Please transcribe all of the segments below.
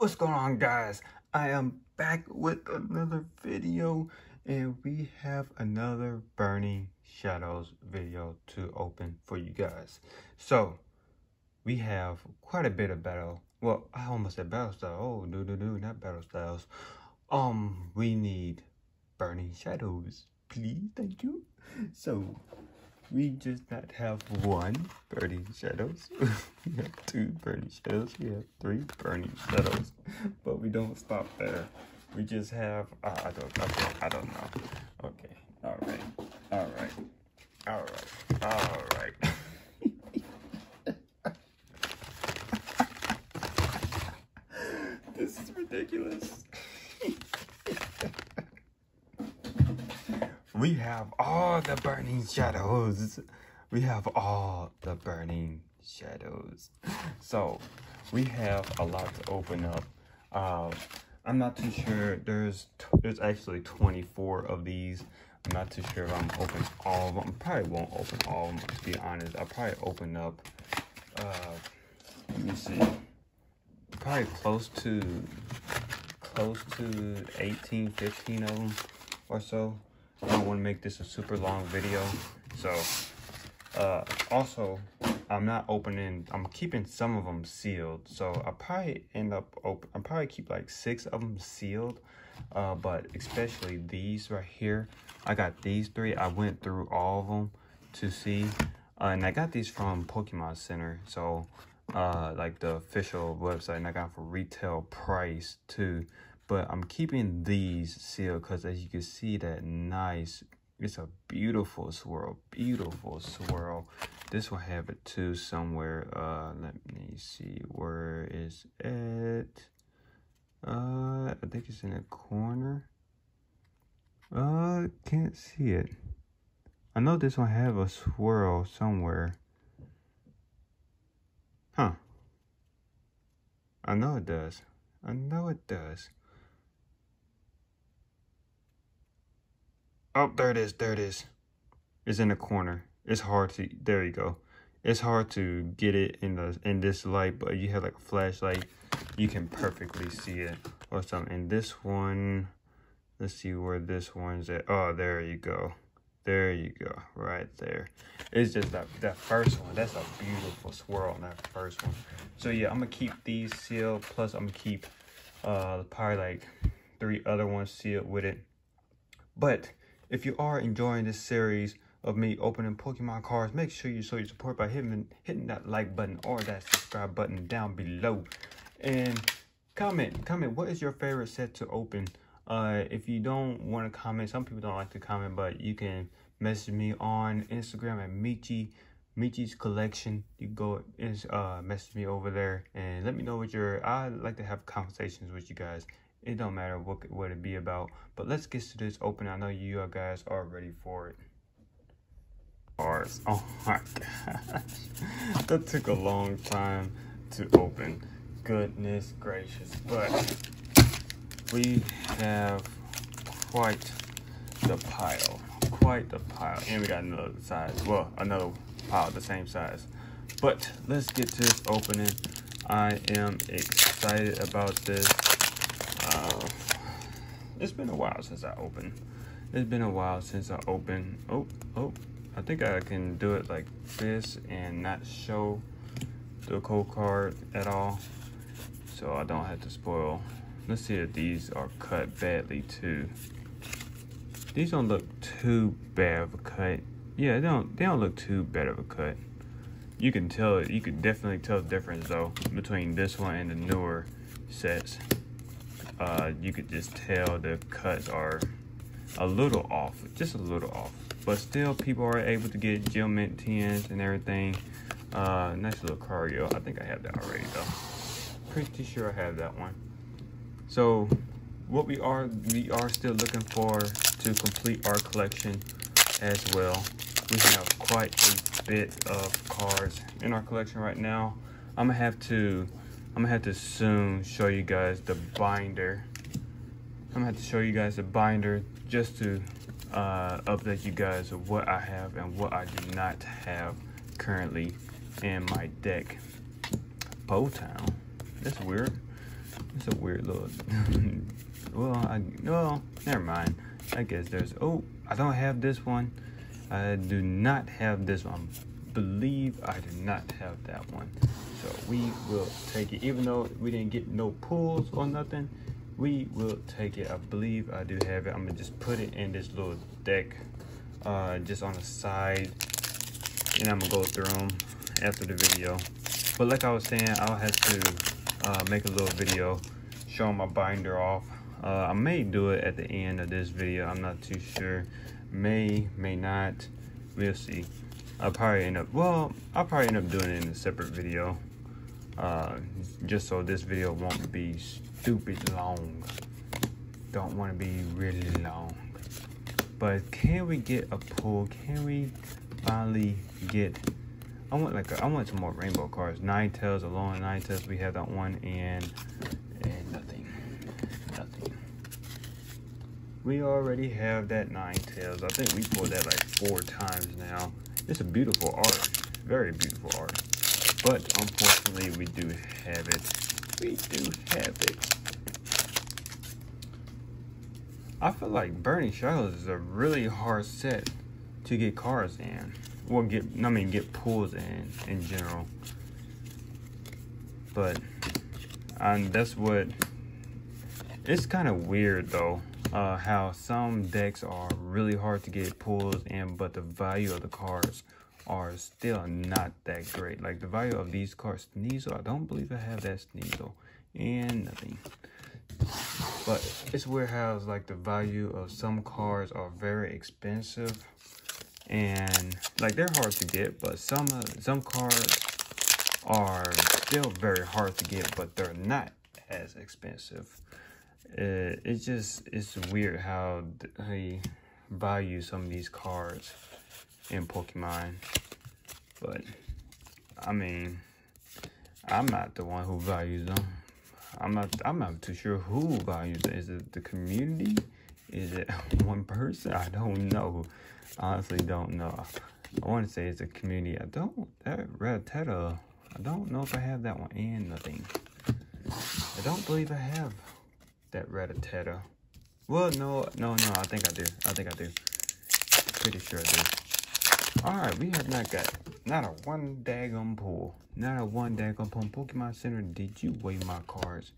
What's going on guys? I am back with another video and we have another Burning Shadows video to open for you guys. So we have quite a bit of battle. Well, I almost said battle style. Oh, no, no, no, not battle styles. Um, we need Burning Shadows. Please, thank you. So we just not have one burning shadows. we have two burning shadows. We have three burning shadows. But we don't stop there. We just have uh, I don't okay, I don't know. Okay. Alright. Alright. Alright. Alright. this is ridiculous. We have all the burning shadows. We have all the burning shadows. So we have a lot to open up. Uh, I'm not too sure. There's there's actually 24 of these. I'm not too sure if I'm open all of them. I probably won't open all of them to be honest. I'll probably open up. Uh, let me see. Probably close to close to 18, 15 of them or so. I don't want to make this a super long video. So, uh, also, I'm not opening, I'm keeping some of them sealed. So I'll probably end up, open, I'll probably keep like six of them sealed. Uh, but especially these right here. I got these three. I went through all of them to see. Uh, and I got these from Pokemon Center. So, uh, like the official website. And I got for retail price too but I'm keeping these sealed because as you can see that nice it's a beautiful swirl beautiful swirl. This will have it too somewhere uh let me see where is it? Uh I think it's in a corner. Uh can't see it. I know this one have a swirl somewhere. Huh. I know it does. I know it does Oh, there it is. There it is. It's in the corner. It's hard to, there you go. It's hard to get it in the in this light, but you have like a flashlight, you can perfectly see it or something. And this one, let's see where this one's at. Oh, there you go. There you go, right there. It's just that, that first one. That's a beautiful swirl on that first one. So yeah, I'm gonna keep these sealed. Plus I'm gonna keep uh, probably like three other ones sealed with it. But if you are enjoying this series of me opening Pokemon cards, make sure you show your support by hitting, hitting that like button or that subscribe button down below. And comment, comment, what is your favorite set to open? Uh, if you don't want to comment, some people don't like to comment, but you can message me on Instagram at Michi, Michi's Collection. You go uh, message me over there and let me know what your, I like to have conversations with you guys it don't matter what what it be about. But let's get to this open. I know you guys are ready for it. Bars. Oh my gosh. that took a long time to open. Goodness gracious. But we have quite the pile. Quite the pile. And we got another size. Well, another pile the same size. But let's get to this opening. I am excited about this. Uh, it's been a while since I opened. It's been a while since I opened. Oh, oh, I think I can do it like this and not show the code card at all. So I don't have to spoil. Let's see if these are cut badly too. These don't look too bad of a cut. Yeah, they don't they don't look too bad of a cut. You can tell you can definitely tell the difference though between this one and the newer sets uh, you could just tell the cuts are a little off, just a little off. But still, people are able to get gem mint 10s and everything. Uh, nice little cardio. I think I have that already though. Pretty sure I have that one. So what we are, we are still looking for to complete our collection as well. We have quite a bit of cards in our collection right now. I'm gonna have to I'm gonna have to soon show you guys the binder. I'm gonna have to show you guys the binder just to uh, update you guys of what I have and what I do not have currently in my deck. Bowtown, that's weird. It's a weird little. well, I well, never mind. I guess there's. Oh, I don't have this one. I do not have this one. I believe I do not have that one. So we will take it, even though we didn't get no pulls or nothing. We will take it. I believe I do have it. I'm gonna just put it in this little deck, uh, just on the side, and I'm gonna go through them after the video. But like I was saying, I'll have to uh, make a little video showing my binder off. Uh, I may do it at the end of this video. I'm not too sure. May, may not. We'll see. I'll probably end up, well, I'll probably end up doing it in a separate video. Uh, just so this video won't be stupid long. Don't want to be really long. But can we get a pull? Can we finally get I want like a, I want some more rainbow cards. Ninetales alone, Ninetales. We have that one and and nothing, nothing. We already have that Ninetales. I think we pulled that like four times now. It's a beautiful art, very beautiful art. But unfortunately, we do have it. We do have it. I feel like Burning Shadows is a really hard set to get cars in well get I mean get pulls in in general. But and that's what it's kind of weird though uh, how some decks are really hard to get pulls in, but the value of the cards are still not that great. Like the value of these cards, Sneasel, I don't believe I have that Sneasel, and nothing. But it's weird how like the value of some cards are very expensive and like they're hard to get but some uh, some cards are still very hard to get but they're not as expensive it, it's just it's weird how they value some of these cards in pokemon but i mean i'm not the one who values them i'm not i'm not too sure who values it is it the community is it one person i don't know honestly don't know. I want to say it's a community. I don't, that Rattata, I don't know if I have that one and nothing. I don't believe I have that red Rattata. Well, no, no, no, I think I do. I think I do. Pretty sure I do. Alright, we have not got not a one daggum pull. Not a one daggum pull. Pokemon Center, did you weigh my cards?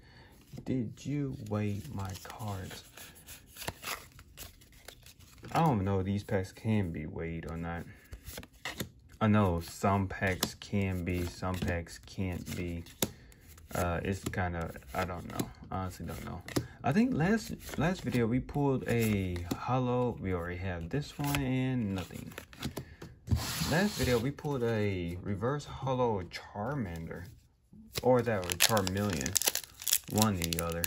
Did you weigh my cards? I don't know if these packs can be weighed or not. I know some packs can be, some packs can't be. Uh, it's kind of, I don't know. Honestly, don't know. I think last last video we pulled a holo. We already have this one and nothing. Last video we pulled a reverse holo Charmander. Or that was Charmeleon. One or the other.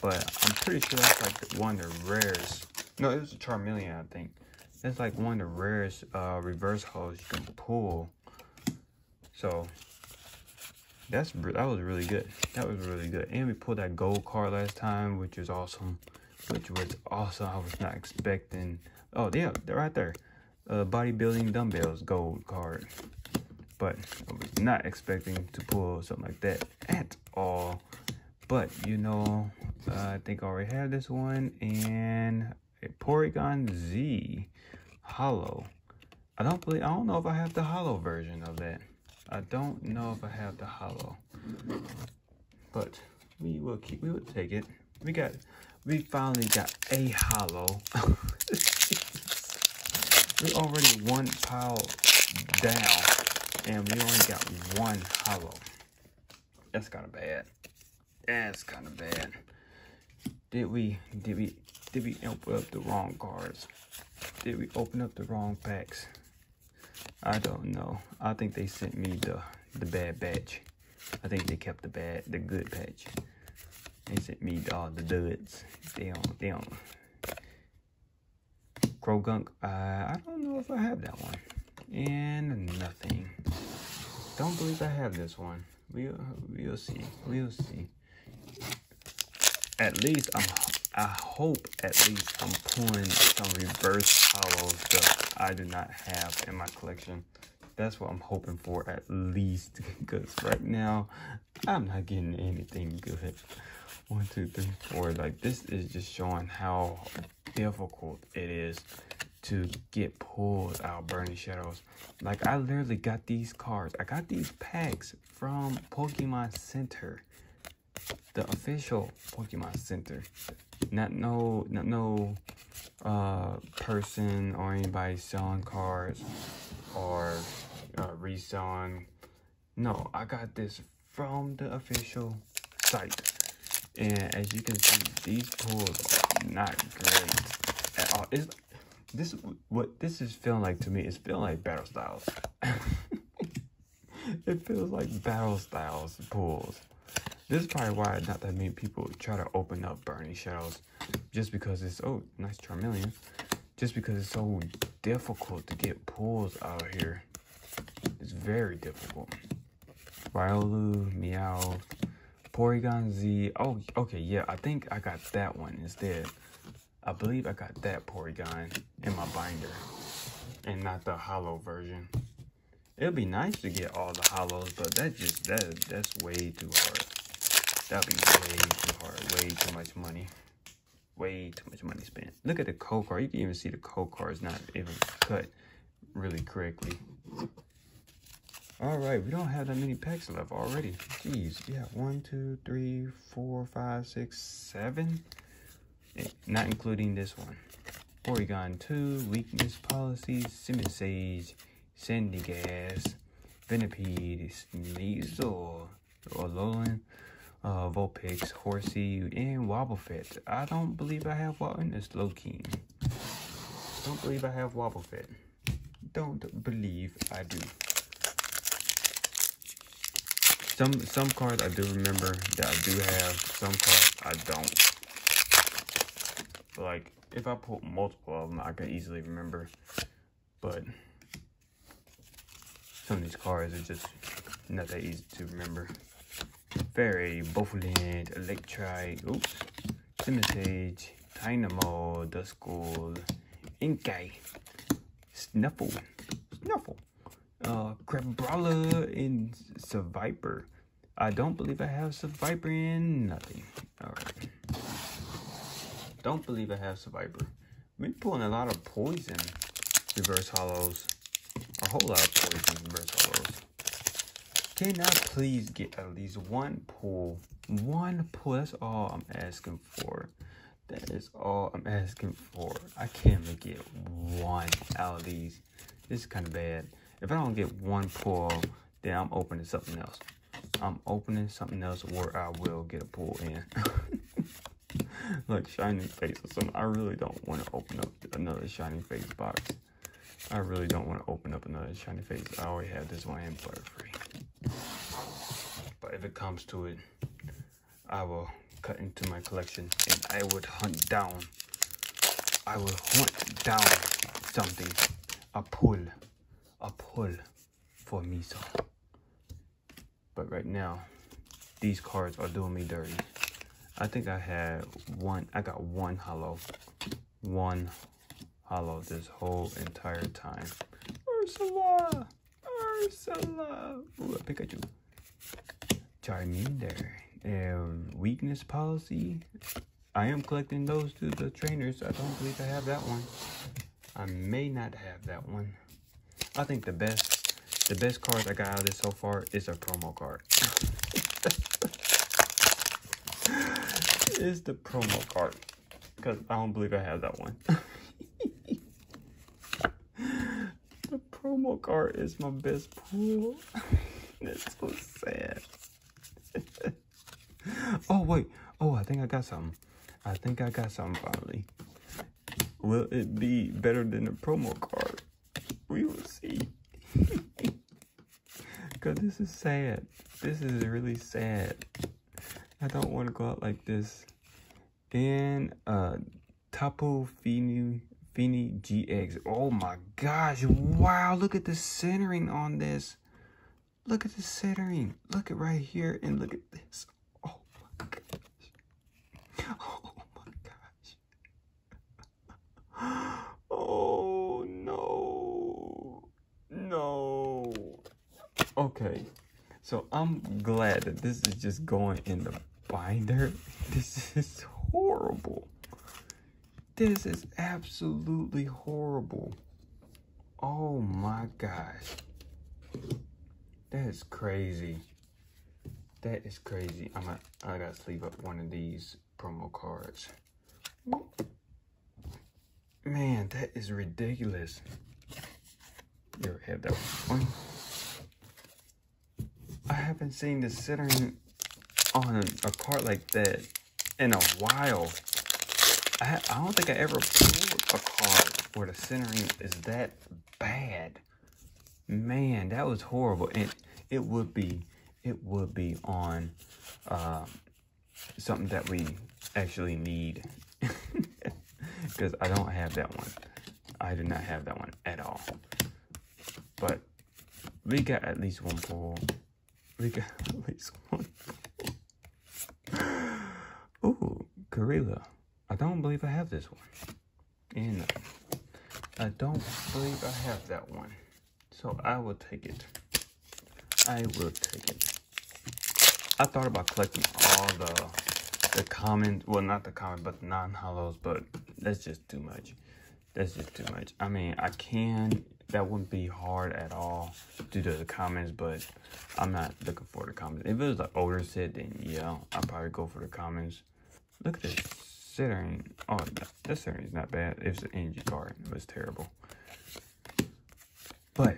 But I'm pretty sure that's like one of the rares no, it was a Charmeleon, I think. It's like one of the rarest uh, reverse holds you can pull. So that's that was really good. That was really good. And we pulled that gold card last time, which was awesome. Which was awesome. I was not expecting. Oh, yeah, they're right there. Uh, bodybuilding dumbbells gold card. But I was not expecting to pull something like that at all. But you know, uh, I think I already have this one, and a Porygon Z Holo. I don't believe, I don't know if I have the holo version of that. I don't know if I have the holo. But we will keep, we will take it. We got, we finally got a holo. we already one pile down and we only got one holo. That's kind of bad. That's kind of bad. Did we, did we did we open up the wrong cards? Did we open up the wrong packs? I don't know. I think they sent me the the bad batch. I think they kept the bad the good patch. They sent me all the duds. They don't they don't Croagunk. Uh, I don't if I have that one. And nothing. Don't believe I have this one. We'll we'll see. We'll see. At least I'm I hope at least I'm pulling some reverse holos that I do not have in my collection. That's what I'm hoping for at least. Because right now, I'm not getting anything good. One, two, three, four. Like, this is just showing how difficult it is to get pulls out Burning Shadows. Like, I literally got these cards. I got these packs from Pokemon Center. The official Pokemon Center. Not no, not no uh, person or anybody selling cards or uh, reselling. No, I got this from the official site. And as you can see, these pulls are not great at all. It's, this what this is feeling like to me. It's feeling like battle styles. it feels like battle styles pulls. This is probably why not that many people try to open up Burning Shadows. Just because it's, oh, nice Charmeleon. Just because it's so difficult to get pulls out here. It's very difficult. Riolu, Meow, Porygon Z. Oh, okay, yeah, I think I got that one instead. I believe I got that Porygon in my binder and not the holo version. It'd be nice to get all the holos, but that just that that's way too hard. That'd be way too hard, way too much money. Way too much money spent. Look at the code card. You can even see the code card is not even cut really correctly. All right, we don't have that many packs left already. Jeez, yeah, one, two, three, four, five, six, seven. Eh, not including this one. Porygon 2, Weakness Policies, Simisage, Sandygast, Venipede, Sneasel, Alolan, uh, Vulpix, Horsea, and Wobbuffet. I don't believe I have one. It's Slowking. Don't believe I have Wobbuffet. Don't believe I do. Some some cards I do remember that I do have. Some cards I don't. Like if I pull multiple of them, I can easily remember. But some of these cards are just not that easy to remember. Fairy, Bouffalant, Electrike, oops, Simisage, Tynamo, Duskull, Inkay, Snuffle, Snuffle, uh, Crabrawler, and Seviper. I don't believe I have Seviper in nothing. Alright. Don't believe I have Seviper. Been pulling a lot of poison reverse holos. A whole lot of poison reverse holos. Can I please get at least one pull? One pull, that's all I'm asking for. That is all I'm asking for. I can't even get one out of these. This is kind of bad. If I don't get one pull, then I'm opening something else. I'm opening something else where I will get a pull in. like Shining Fates or something. I really don't want to open up another Shining Fates box. I really don't want to open up another Shining Fates. I already have this one in Butterfree. But if it comes to it, I will cut into my collection and I would hunt down. I will hunt down something. A pull. A pull for Miso. But right now, these cards are doing me dirty. I think I had one, I got one holo. One holo this whole entire time. Ursula! Ursula! Ooh, Pikachu. Charmander. And weakness policy. I am collecting those to the trainers. I don't believe I have that one. I may not have that one. I think the best, the best card I got out of this so far is a promo card. is the promo card. Because I don't believe I have that one. the promo card is my best pool. That's so sad. oh, wait. Oh, I think I got something. I think I got something finally. Will it be better than the promo card? We will see. Because this is sad. This is really sad. I don't want to go out like this. And uh, Tapu Fini, Fini GX. Oh my gosh. Wow. Look at the centering on this. Look at the centering. Look at right here and look at this. Oh my gosh. Oh my gosh. Oh no. No. Okay, so I'm glad that this is just going in the This is horrible. This is absolutely horrible. Oh my gosh. That is crazy. That is crazy. I'm a, I gotta sleeve up one of these promo cards. Man, that is ridiculous. You ever had that one? I haven't seen the centering on a, card like that in a while. I, I don't think I ever pulled a card where the centering is that bad. Man, that was horrible. And it would be, it would be on uh, something that we actually need. Because I don't have that one. I do not have that one at all. But we got at least one pull. We got at least one. Ooh, Gorilla. I don't believe I have this one. And I don't believe I have that one. So I will take it. I will take it. I thought about collecting all the the common, well not the common, but non-holos, but that's just too much. That's just too much. I mean, I can, that wouldn't be hard at all due to the commons, but I'm not looking for the commons. If it was an older set, then yeah, I'd probably go for the commons. Look at this centering. Oh, this centering is not bad. It's an energy card. It was terrible. But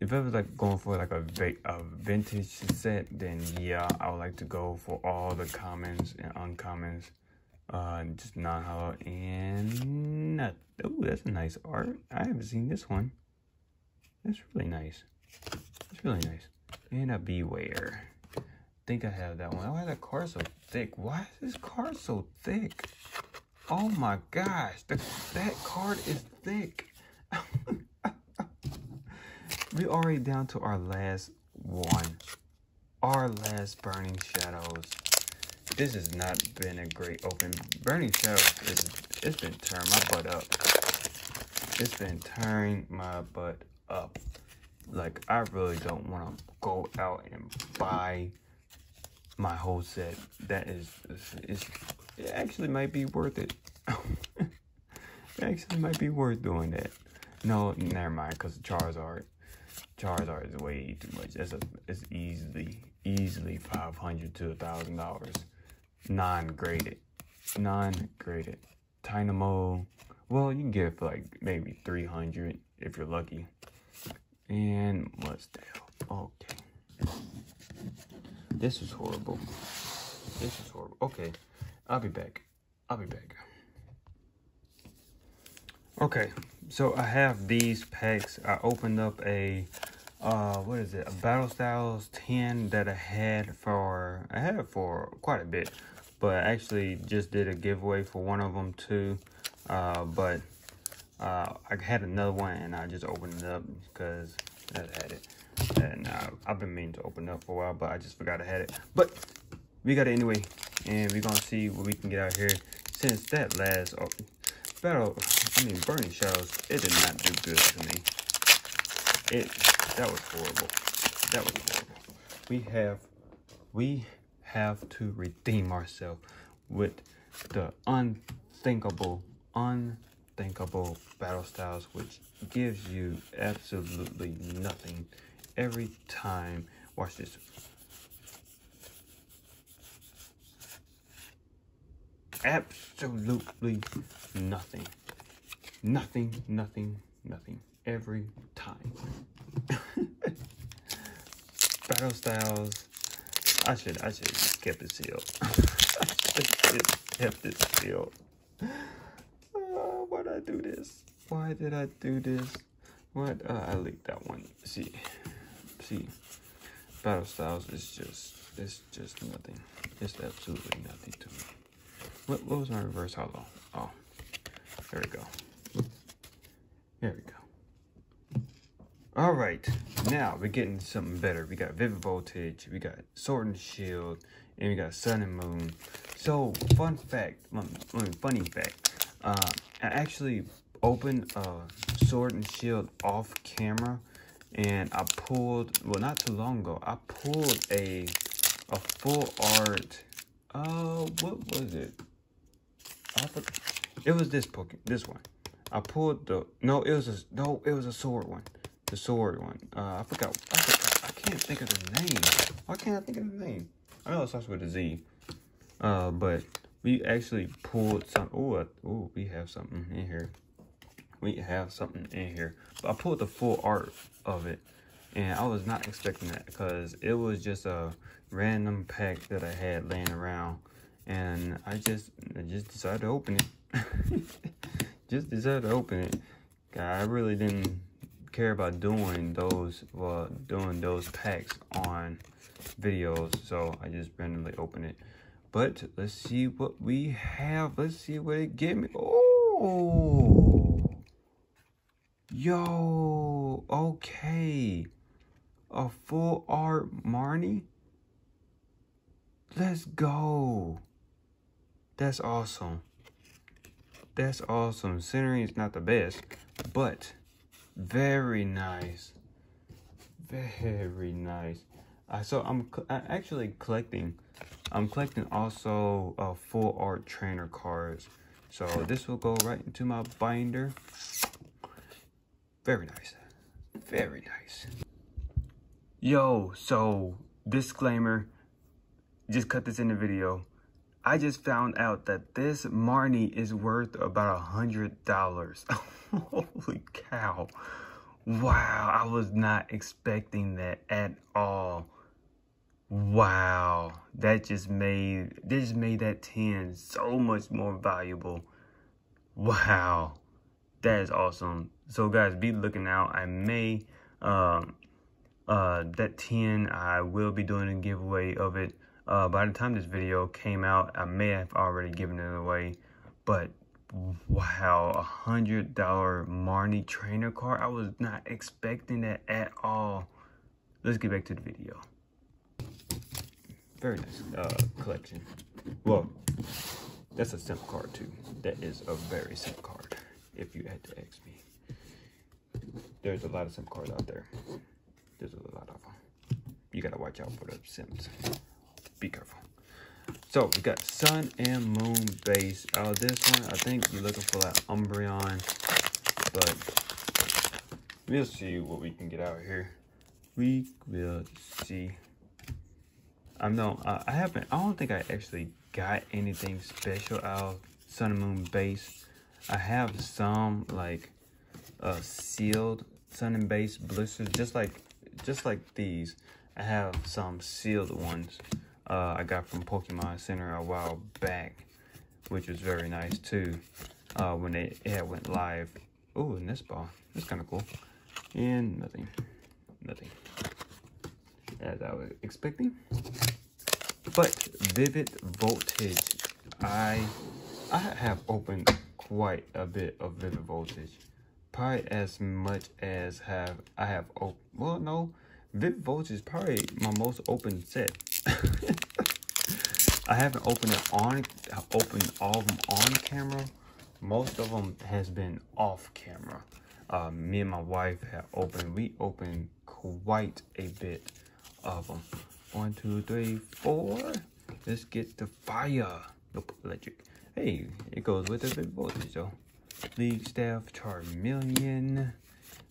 if I was like going for like a, a vintage set, then yeah, I would like to go for all the commons and uncommons, uh, just non-holo and. Oh, that's a nice art. I haven't seen this one. That's really nice. It's really nice. And a beware. think I have that one. Oh, why is that card so thick? Why is this card so thick? Oh my gosh, the, that card is thick. We're already down to our last one. Our last Burning Shadows. This has not been a great open. Burning Shadows, is, it's been turning my butt up. It's been turning my butt up. Like, I really don't want to go out and buy my whole set. That is, it's, it actually might be worth it. it actually might be worth doing that. No, never mind, because Charizard Charizard is way too much. That's a it's easily easily five hundred to a thousand dollars. Non-graded. Non-graded. Tynamo. Well, you can get it for like maybe three hundred if you're lucky. And Mudsdale. Okay. This is horrible. This is horrible. Okay. I'll be back. I'll be back. Okay, so I have these packs. I opened up a uh what is it a battle styles 10 that i had for i had for quite a bit but I actually just did a giveaway for one of them too uh but uh i had another one and i just opened it up because i had it and uh, i've been meaning to open it up for a while but i just forgot i had it but we got it anyway and we're gonna see what we can get out here since that last oh, battle i mean burning shells it did not do good to me it that was horrible. That was horrible. We have we have to redeem ourselves with the unthinkable, unthinkable battle styles, which gives you absolutely nothing every time. Watch this. Absolutely nothing. Nothing, nothing, nothing. Every time. Battle styles. I should I should have kept it sealed. I should have kept it sealed. I do this? Why did I do this? What uh, I leaked that one. See, see, battle styles is just it's just nothing. It's absolutely nothing to me. What, what was my reverse holo? Oh, there we go. There we go. All right, now we're getting something better. We got Vivid Voltage, we got Sword and Shield, and we got Sun and Moon. So, fun fact, funny fact, uh, I actually opened uh, Sword and Shield off camera, and I pulled, well, not too long ago, I pulled a, a full art, uh, what was it? It was this Pokemon, this one. I pulled the, no, it was a, no, it was a sword one. The sword one. Uh, I forgot, I forgot, I can't think of the name. Why can't I think of the name? I know it starts with a Z. Uh, but we actually pulled some, oh, oh, we have something in here we have something in here. But I pulled the full art of it, and I was not expecting that because it was just a random pack that I had laying around, and I just I just decided to open it. just decided to open it. I really didn't care about doing those well doing those packs on videos, so I just randomly opened it. But let's see what we have. Let's see what it gave me. Oh. Yo, okay. A full art Marnie? Let's go. That's awesome. That's awesome. Centering is not the best, but very nice. Very nice. Uh, so I'm actually collecting. I'm collecting also uh, full art trainer cards. So this will go right into my binder. Very nice. Very nice. Yo, so disclaimer, just cut this in the video. I just found out that this Marnie is worth about a hundred dollars. Holy cow. Wow, I was not expecting that at all. Wow, that just made, this made that 10 so much more valuable. Wow, that is awesome. So guys, be looking out. I may, um, uh, that 10, I will be doing a giveaway of it. Uh, by the time this video came out, I may have already given it away. But wow, a hundred dollar Marnie trainer card. I was not expecting that at all. Let's get back to the video. Very nice uh, collection. Well, that's a simp card too. That is a very simp card, if you had to ask me there's a lot of sim cards out there. There's a lot of them. You gotta watch out for the sims. Be careful. So we got Sun and Moon base. Out of this one, I think you're looking for that Umbreon, but we'll see what we can get out here. We will see. I know I haven't. I don't think I actually got anything special out of Sun and Moon base. I have some like uh, sealed sun and base blisters, just like just like these. I have some sealed ones uh, I got from Pokemon Center a while back, which was very nice too. Uh, when they it went live. Oh, and this ball, that's kind of cool. And nothing, nothing, as I was expecting. But Vivid Voltage, I I have opened quite a bit of Vivid Voltage probably as much as have I have opened, Well, no, Vivid Voltage is probably my most open set. I haven't opened it on, opened all of them on camera. Most of them has been off camera. Uh, me and my wife have opened, we opened quite a bit of them. One, two, three, four. Let's get the fire. Nope, electric. Hey, it goes with the Vivid Voltage though. League staff Charmeleon.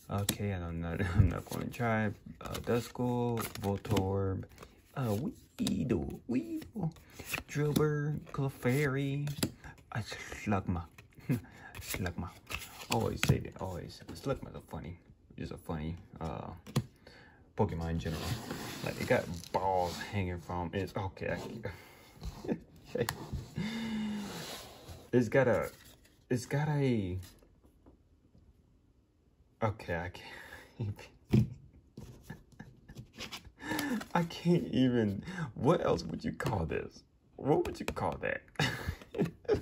Okay, I'm not I'm not going to try. Uh, Duskull, Voltorb, uh, Weedle, Weedle, Drillbur, Clefairy, uh, Slugma, Slugma. Always say that. Always Slugma's a funny, just a funny uh Pokemon in general. Like it got balls hanging from its. Okay, I, it's got a it's got a okay i can't i can't even what else would you call this? What would you call that?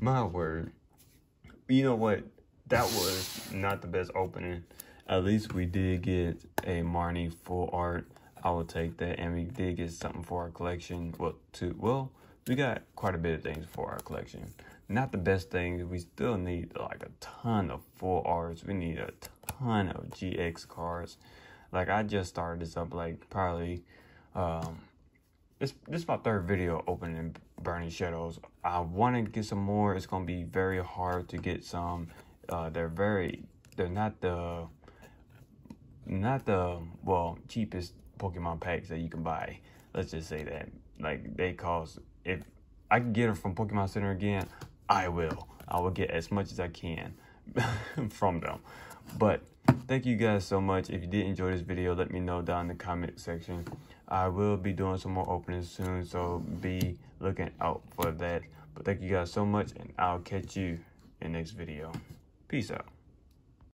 My word. You know what? That was not the best opening at least we did get a marnie full art i will take that and we did get something for our collection well to well we got quite a bit of things for our collection. Not the best things. We still need like a ton of full arts. We need a ton of GX cards. Like I just started this up like probably um this this is my third video opening Burning Shadows. I want to get some more. It's gonna be very hard to get some. Uh, they're very they're not the not the well cheapest Pokemon packs that you can buy. Let's just say that like they cost if I can get them from Pokemon Center again, I will. I will get as much as I can from them. But thank you guys so much. If you did enjoy this video, let me know down in the comment section. I will be doing some more openings soon, so be looking out for that. But thank you guys so much, and I'll catch you in next video. Peace out.